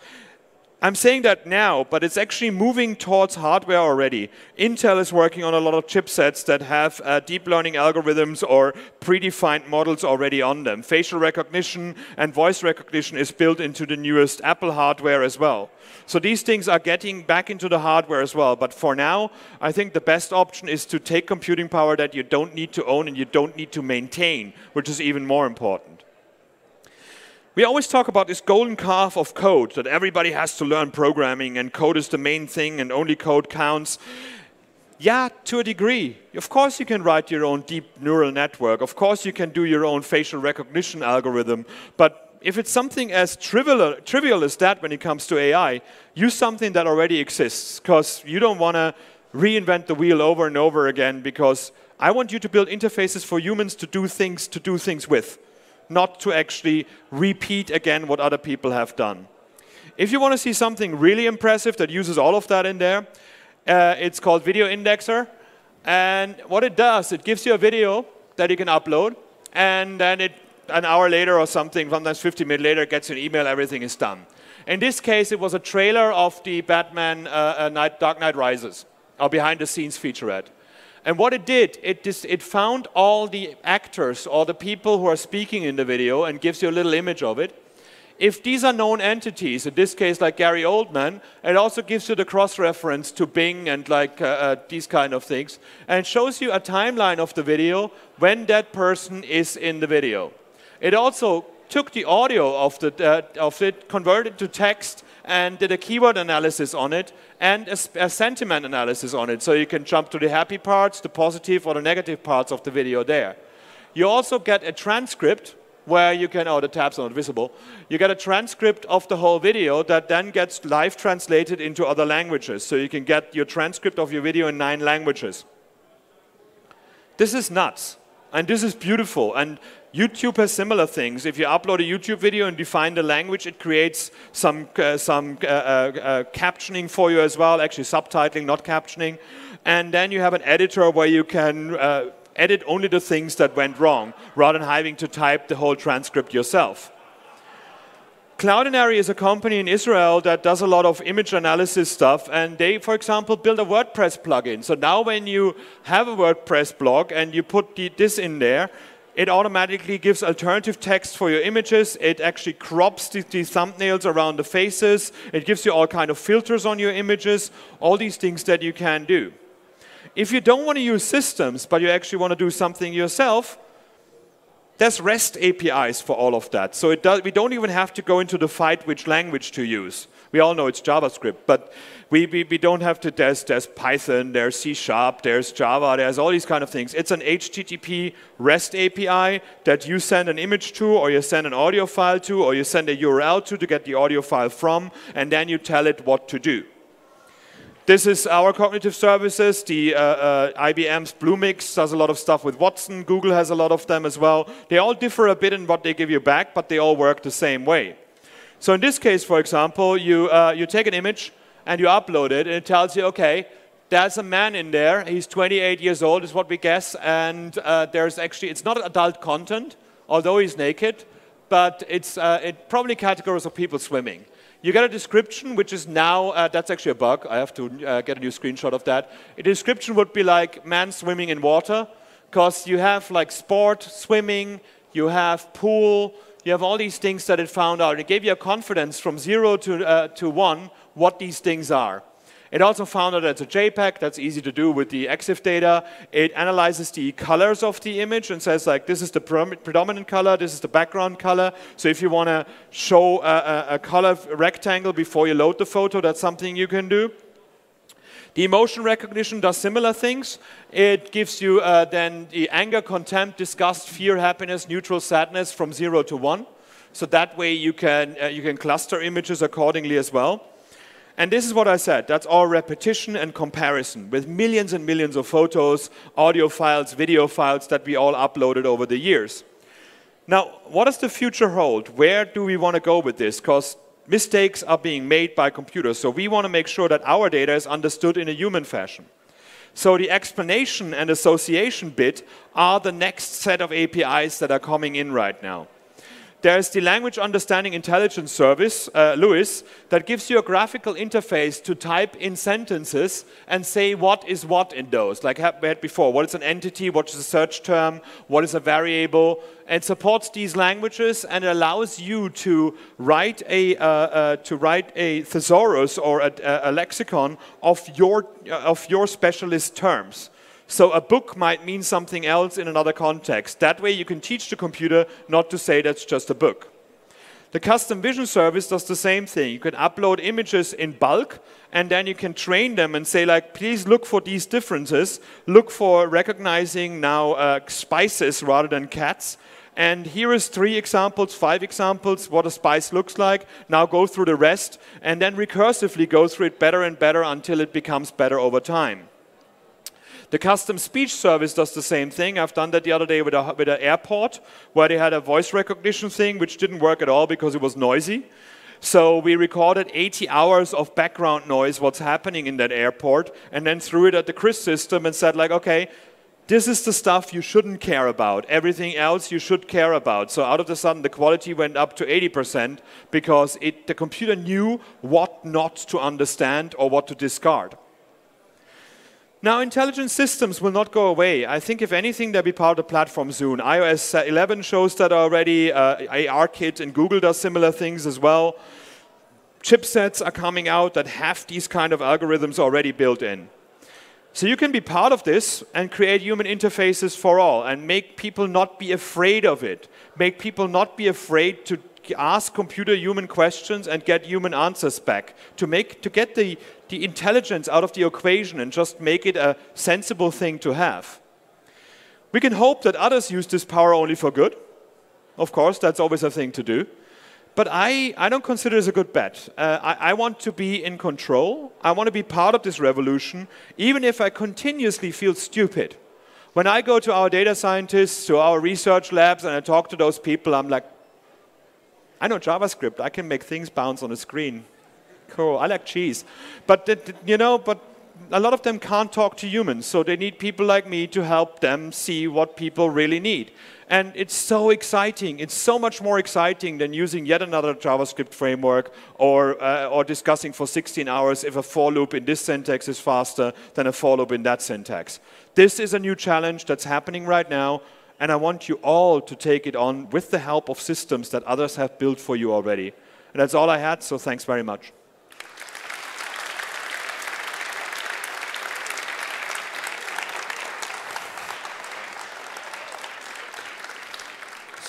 I'm saying that now, but it's actually moving towards hardware already. Intel is working on a lot of chipsets that have uh, deep learning algorithms or predefined models already on them. Facial recognition and voice recognition is built into the newest Apple hardware as well. So these things are getting back into the hardware as well. But for now, I think the best option is to take computing power that you don't need to own and you don't need to maintain, which is even more important. We always talk about this golden calf of code, that everybody has to learn programming and code is the main thing and only code counts. Yeah, to a degree. Of course, you can write your own deep neural network. Of course, you can do your own facial recognition algorithm. But if it's something as trivial, trivial as that when it comes to AI, use something that already exists because you don't want to reinvent the wheel over and over again because I want you to build interfaces for humans to do things to do things with, not to actually repeat again what other people have done. If you want to see something really impressive that uses all of that in there, uh, it's called Video Indexer. And what it does, it gives you a video that you can upload, and then it, an hour later or something, sometimes 50 minutes later, gets an email, everything is done. In this case, it was a trailer of the Batman uh, uh Night, Dark Knight Rises, a behind-the-scenes featurette. And what it did, it, it found all the actors or the people who are speaking in the video and gives you a little image of it. If these are known entities, in this case like Gary Oldman, it also gives you the cross-reference to Bing and like uh, uh, these kind of things. And shows you a timeline of the video when that person is in the video. It also took the audio of, the, uh, of it, converted to text, and did a keyword analysis on it and a, a, sentiment analysis on it. So you can jump to the happy parts, the positive or the negative parts of the video there. You also get a transcript where you can, oh, the tabs are not visible. You get a transcript of the whole video that then gets live translated into other languages. So you can get your transcript of your video in nine languages. This is nuts. And this is beautiful. And YouTube has similar things. If you upload a YouTube video and define the language, it creates some, uh, some uh, uh, uh, captioning for you as well, actually subtitling, not captioning. And then you have an editor where you can uh, edit only the things that went wrong, rather than having to type the whole transcript yourself. Cloudinary is a company in Israel that does a lot of image analysis stuff, and they, for example, build a WordPress plugin. So now when you have a WordPress blog and you put the, this in there, it automatically gives alternative text for your images. It actually crops the, the, thumbnails around the faces. It gives you all kind of filters on your images, all these things that you can do. If you don't want to use systems, but you actually want to do something yourself, there's REST APIs for all of that. So does, we don't even have to go into the fight which language to use. We all know it's JavaScript, but we, we, we don't have to, there's, there's Python, there's C Sharp, there's Java, there's all these kind of things. It's an HTTP REST API that you send an image to, or you send an audio file to, or you send a URL to to get the audio file from, and then you tell it what to do. This is our cognitive services. The uh, uh, IBM's Bluemix does a lot of stuff with Watson. Google has a lot of them as well. They all differ a bit in what they give you back, but they all work the same way. So in this case, for example, you, uh, you take an image and you upload it, and it tells you, okay, there's a man in there. He's 28 years old, is what we guess, and uh, there's actually, it's not adult content, although he's naked, but it's uh, it probably categories of people swimming. You get a description, which is now, uh, that's actually a bug. I have to uh, get a new screenshot of that. A description would be like man swimming in water, because you have like sport, swimming, you have pool, you have all these things that it found out. It gave you a confidence from zero to, uh, to one what these things are. It also found out that it's a JPEG, that's easy to do with the EXIF data. It analyzes the colors of the image and says like, this is the predominant color, this is the background color. So if you want to show a, a, a color rectangle before you load the photo, that's something you can do. The emotion recognition does similar things. It gives you uh, then the anger, contempt, disgust, fear, happiness, neutral, sadness from zero to one. So that way you can, uh, you can cluster images accordingly as well. And this is what I said. That's all repetition and comparison with millions and millions of photos, audio files, video files that we all uploaded over the years. Now, what does the future hold? Where do we want to go with this? Because mistakes are being made by computers. So we want to make sure that our data is understood in a human fashion. So the explanation and association bit are the next set of APIs that are coming in right now. There's the Language Understanding Intelligence Service, uh, LUIS, that gives you a graphical interface to type in sentences and say what is what in those. Like we had before, what is an entity, what is a search term, what is a variable. It supports these languages and allows you to write a, uh, uh, to write a thesaurus or a, a lexicon of your, of your specialist terms. So a book might mean something else in another context. That way you can teach the computer not to say that's just a book. The custom vision service does the same thing. You can upload images in bulk, and then you can train them and say, like, please look for these differences. Look for recognizing now uh, spices rather than cats. And here is three examples, five examples, what a spice looks like. Now go through the rest, and then recursively go through it better and better until it becomes better over time. The custom speech service does the same thing. I've done that the other day with, a, with an airport where they had a voice recognition thing which didn't work at all because it was noisy. So we recorded 80 hours of background noise, what's happening in that airport, and then threw it at the CRIS system and said like, okay, this is the stuff you shouldn't care about. Everything else you should care about. So out of the sudden, the quality went up to 80% because it, the computer knew what not to understand or what to discard. Now, intelligent systems will not go away. I think, if anything, they'll be part of the platform soon. iOS 11 shows that already. Uh, ARKit and Google does similar things as well. Chipsets are coming out that have these kind of algorithms already built in. So you can be part of this and create human interfaces for all and make people not be afraid of it. Make people not be afraid to ask computer human questions and get human answers back. To, make, to get the the intelligence out of the equation and just make it a sensible thing to have. We can hope that others use this power only for good. Of course, that's always a thing to do. But I, I don't consider this a good bet. Uh, I, I want to be in control. I want to be part of this revolution, even if I continuously feel stupid. When I go to our data scientists, to our research labs, and I talk to those people, I'm like, I know JavaScript. I can make things bounce on a screen cool. I like cheese. But, you know, but a lot of them can't talk to humans, so they need people like me to help them see what people really need. And it's so exciting. It's so much more exciting than using yet another JavaScript framework or, uh, or discussing for 16 hours if a for loop in this syntax is faster than a for loop in that syntax. This is a new challenge that's happening right now, and I want you all to take it on with the help of systems that others have built for you already. And that's all I had, so thanks very much.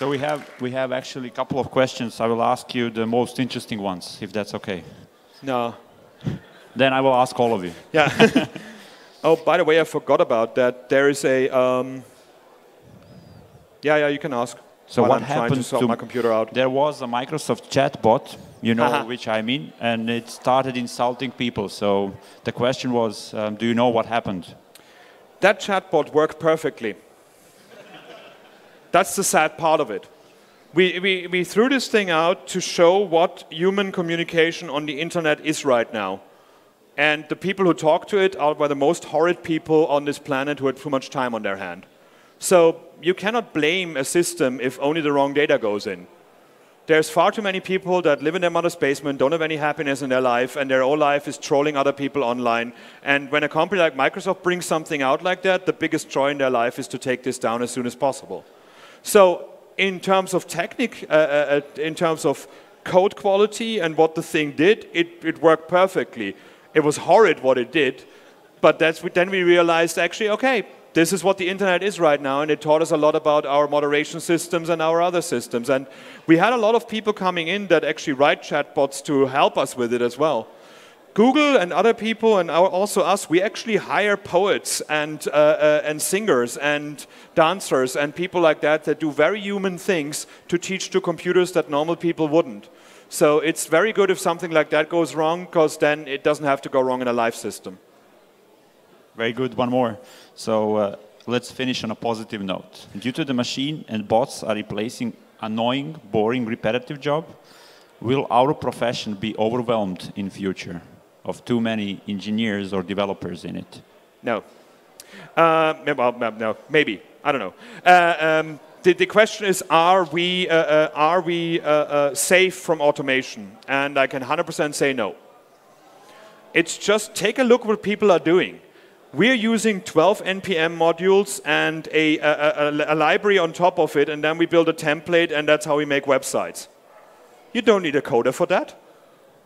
So we have we have actually a couple of questions. I will ask you the most interesting ones, if that's okay. No. Then I will ask all of you. Yeah. oh, by the way, I forgot about that. There is a. Um, yeah, yeah, you can ask. So what I'm happened to, to my computer out? There was a Microsoft chatbot, you know which I mean, and it started insulting people. So the question was, um, do you know what happened? That chatbot worked perfectly. That's the sad part of it. We, we, we threw this thing out to show what human communication on the internet is right now. And the people who talk to it are the most horrid people on this planet who had too much time on their hand. So you cannot blame a system if only the wrong data goes in. There's far too many people that live in their mother's basement, don't have any happiness in their life, and their whole life is trolling other people online. And when a company like Microsoft brings something out like that, the biggest joy in their life is to take this down as soon as possible. So in terms of technique, uh, uh, uh, in terms of code quality and what the thing did, it, it worked perfectly. It was horrid what it did, but that's, then we realized actually, okay, this is what the internet is right now, and it taught us a lot about our moderation systems and our other systems. And we had a lot of people coming in that actually write chatbots to help us with it as well. Google and other people, and also us, we actually hire poets and, uh, uh, and singers and dancers and people like that that do very human things to teach to computers that normal people wouldn't. So it's very good if something like that goes wrong, because then it doesn't have to go wrong in a live system. Very good. One more. So uh, let's finish on a positive note. Due to the machine and bots are replacing annoying, boring, repetitive job, will our profession be overwhelmed in future? Of too many engineers or developers in it? No. Uh, well, no, maybe. I don't know. Uh, um, the, the, question is, are we, uh, uh are we uh, uh, safe from automation? And I can 100% say no. It's just take a look what people are doing. We're using 12 NPM modules and a, a, a, a library on top of it, and then we build a template, and that's how we make websites. You don't need a coder for that.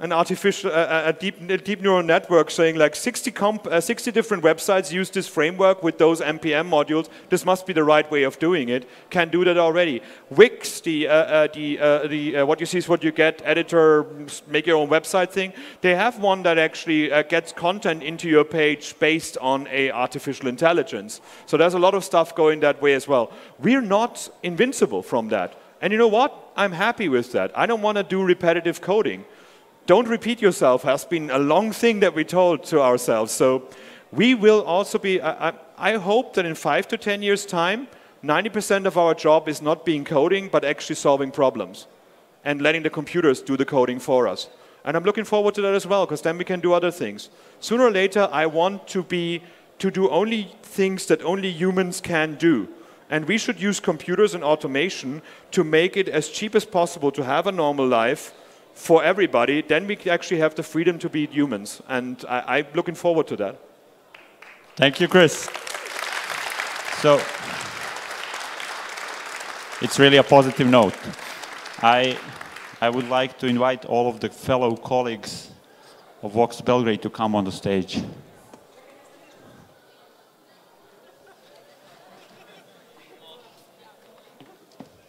An artificial, a, deep, a deep neural network saying like 60, comp, uh, 60 different websites use this framework with those NPM modules. This must be the right way of doing it. Can do that already. Wix, the, uh, uh the, uh, the uh, what you see is what you get, editor, make your own website thing. They have one that actually gets content into your page based on a artificial intelligence. So there's a lot of stuff going that way as well. We're not invincible from that. And you know what? I'm happy with that. I don't want to do repetitive coding don't repeat yourself has been a long thing that we told to ourselves. So we will also be, I, I hope that in five to 10 years time, 90% of our job is not being coding, but actually solving problems and letting the computers do the coding for us. And I'm looking forward to that as well, because then we can do other things. Sooner or later, I want to be, to do only things that only humans can do. And we should use computers and automation to make it as cheap as possible to have a normal life for everybody, then we actually have the freedom to be humans. And I, am looking forward to that. Thank you, Chris. So it's really a positive note. I, I would like to invite all of the fellow colleagues of Voxxed Belgrade to come on the stage.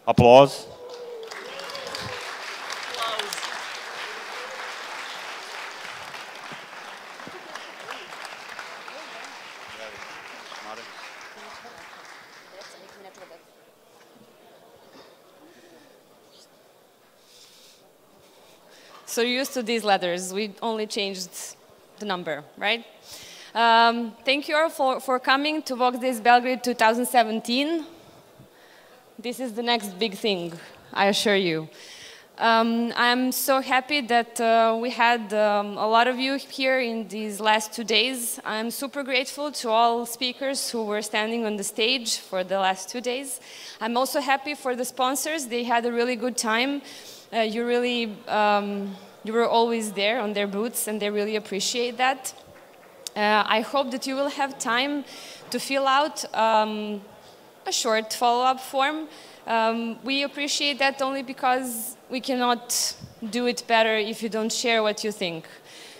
Applause. So you're used to these letters. We only changed the number, right? Um, thank you all for, for coming to Voxxed Days Belgrade 2017. This is the next big thing, I assure you. Um, I'm so happy that uh, we had um, a lot of you here in these last two days. I'm super grateful to all speakers who were standing on the stage for the last two days. I'm also happy for the sponsors. They had a really good time. Uh, you really, um, you were always there on their boots, and they really appreciate that. Uh, I hope that you will have time to fill out um, a short follow-up form. Um, we appreciate that only because we cannot do it better if you don't share what you think.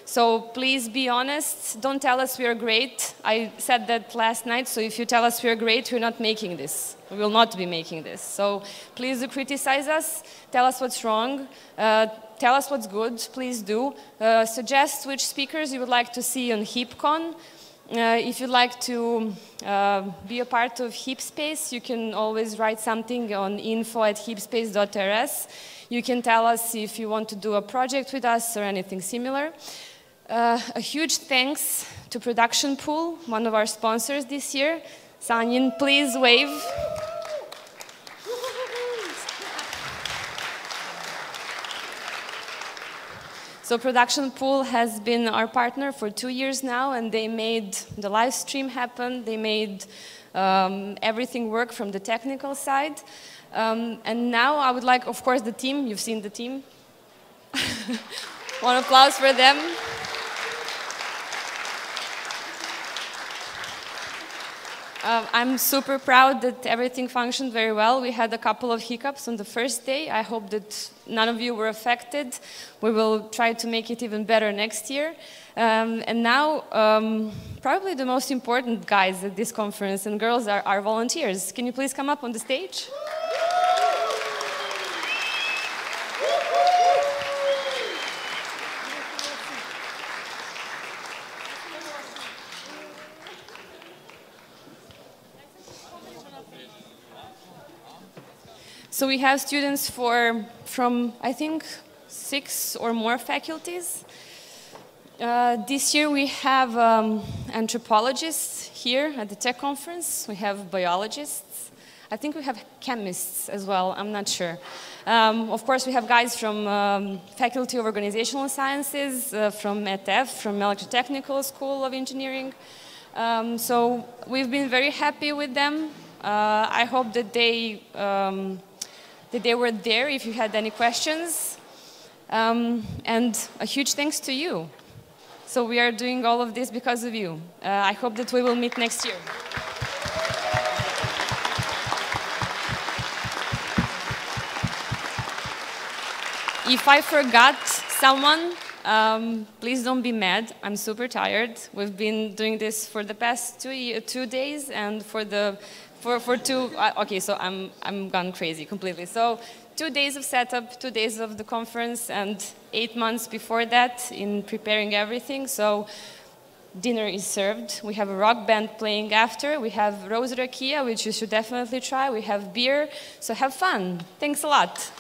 So please be honest. Don't tell us we are great. I said that last night, so if you tell us we are great, we're not making this. We will not be making this. So please do criticize us. Tell us what's wrong. Uh, tell us what's good. Please do. Uh, suggest which speakers you would like to see on HeapCon. Uh, if you'd like to uh, be a part of HeapSpace, you can always write something on info at heapspace.rs. You can tell us if you want to do a project with us or anything similar. Uh, a huge thanks to Production Pool, one of our sponsors this year. Sanyin, please wave. So Production Pool has been our partner for two years now, and they made the live stream happen. They made um, everything work from the technical side. Um, and now I would like, of course, the team. You've seen the team. One applause for them. Uh, I'm super proud that everything functioned very well. We had a couple of hiccups on the first day. I hope that none of you were affected. We will try to make it even better next year. Um, and now, um, probably the most important guys at this conference and girls are volunteers. Can you please come up on the stage? So we have students for, from, I think, six or more faculties. Uh, this year we have um, anthropologists here at the tech conference. We have biologists. I think we have chemists as well, I'm not sure. Um, of course, we have guys from um, Faculty of Organizational Sciences, uh, from ETF, from Electrotechnical School of Engineering. Um, so we've been very happy with them. Uh, I hope that they um, that they were there if you had any questions. Um, and a huge thanks to you. So we are doing all of this because of you. Uh, I hope that we will meet next year. If I forgot someone, Um, please don't be mad. I'm super tired. We've been doing this for the past two, two days and for the for, for two, okay, so I'm, I'm gone crazy completely. So two days of setup, two days of the conference, and eight months before that in preparing everything. So dinner is served. We have a rock band playing after. We have Rose Rakia, which you should definitely try. We have beer. So have fun. Thanks a lot.